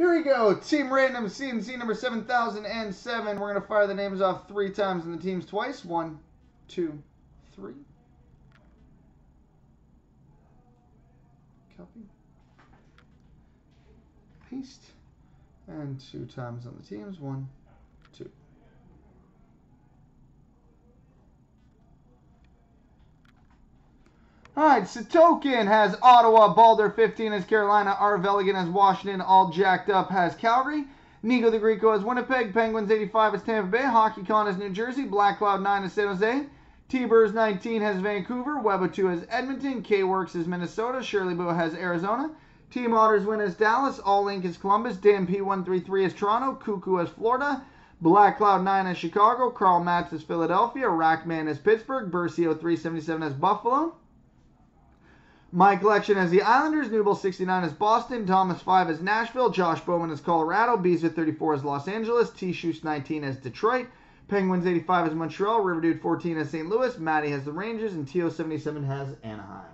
Here we go. Team random CNC number 7007. We're going to fire the names off three times and the teams twice. One, two, three. Copy. Paste. And two times on the teams. One, two. All right, Satokin has Ottawa, Balder 15 has Carolina, R. Veligan has Washington, all jacked up has Calgary. Nico the Greco has Winnipeg, Penguins 85 has Tampa Bay, Hockey Con has New Jersey, Black Cloud 9 has San Jose, T-Burrs 19 has Vancouver, Webber 2 has Edmonton, K-Works is Minnesota, Shirley Boo has Arizona, Team Otters win as Dallas, All Link is Columbus, Dan P133 is Toronto, Cuckoo is Florida, Black Cloud 9 is Chicago, Carl Matz is Philadelphia, Rackman is Pittsburgh, Bercio 377 is Buffalo, my collection has the Islanders, Newble 69 is Boston, Thomas 5 is Nashville, Josh Bowman is Colorado, Beezer 34 is Los Angeles, T Shoes 19 is Detroit, Penguins 85 is Montreal, Riverdude 14 is St. Louis, Matty has the Rangers, and TO 77 has Anaheim.